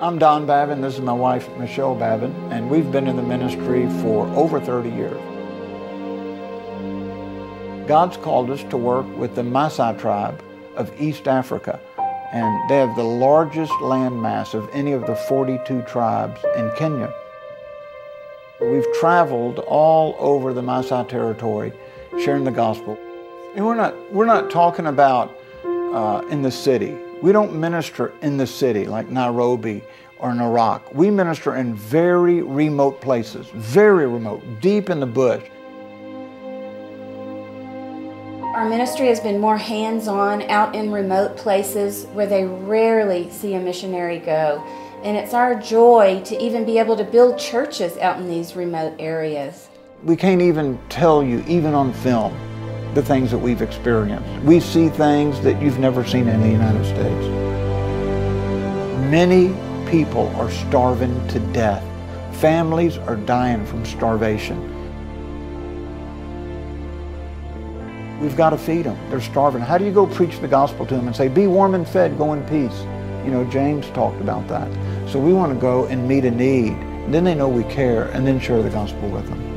I'm Don Babin. This is my wife, Michelle Babin, and we've been in the ministry for over 30 years. God's called us to work with the Maasai tribe of East Africa, and they have the largest land mass of any of the 42 tribes in Kenya. We've traveled all over the Maasai territory sharing the gospel. And we're not, we're not talking about uh, in the city. We don't minister in the city like Nairobi or in Narok. We minister in very remote places, very remote, deep in the bush. Our ministry has been more hands on out in remote places where they rarely see a missionary go. And it's our joy to even be able to build churches out in these remote areas. We can't even tell you, even on film, the things that we've experienced. We see things that you've never seen in the United States. Many people are starving to death. Families are dying from starvation. We've got to feed them. They're starving. How do you go preach the gospel to them and say, be warm and fed, go in peace? You know, James talked about that. So we want to go and meet a need. Then they know we care and then share the gospel with them.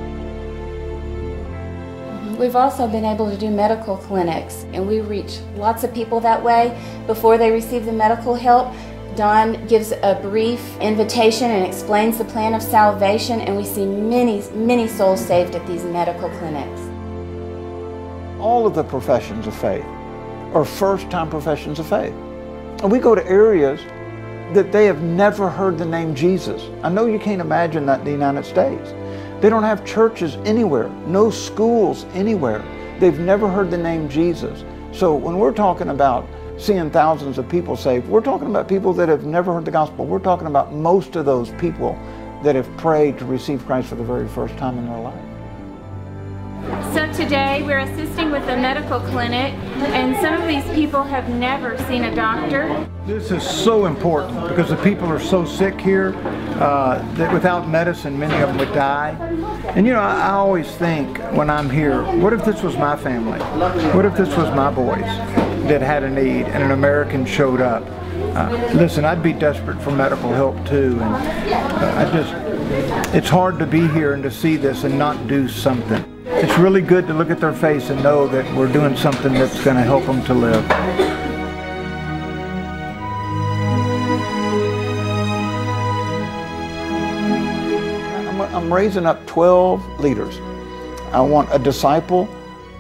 We've also been able to do medical clinics and we reach lots of people that way before they receive the medical help. Don gives a brief invitation and explains the plan of salvation and we see many, many souls saved at these medical clinics all of the professions of faith are first-time professions of faith. And we go to areas that they have never heard the name Jesus. I know you can't imagine that in the United States. They don't have churches anywhere, no schools anywhere. They've never heard the name Jesus. So when we're talking about seeing thousands of people saved, we're talking about people that have never heard the gospel. We're talking about most of those people that have prayed to receive Christ for the very first time in their life. So today we're assisting with a medical clinic and some of these people have never seen a doctor. This is so important because the people are so sick here uh, that without medicine many of them would die. And you know, I, I always think when I'm here, what if this was my family? What if this was my boys that had a need and an American showed up? Uh, listen, I'd be desperate for medical help too. And uh, I just, it's hard to be here and to see this and not do something it's really good to look at their face and know that we're doing something that's going to help them to live. I'm raising up 12 leaders. I want a disciple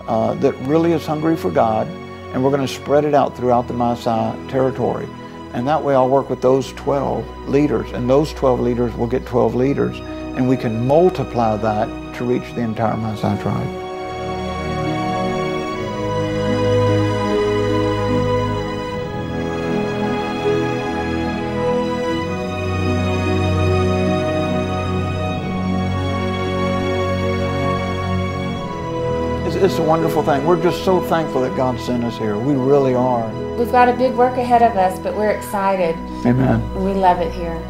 uh, that really is hungry for God, and we're going to spread it out throughout the Maasai territory. And that way I'll work with those 12 leaders, and those 12 leaders will get 12 leaders, and we can multiply that to reach the entire Maasai tribe. It's, a wonderful thing. We're just so thankful that God sent us here. We really are. We've got a big work ahead of us, but we're excited. Amen. We love it here.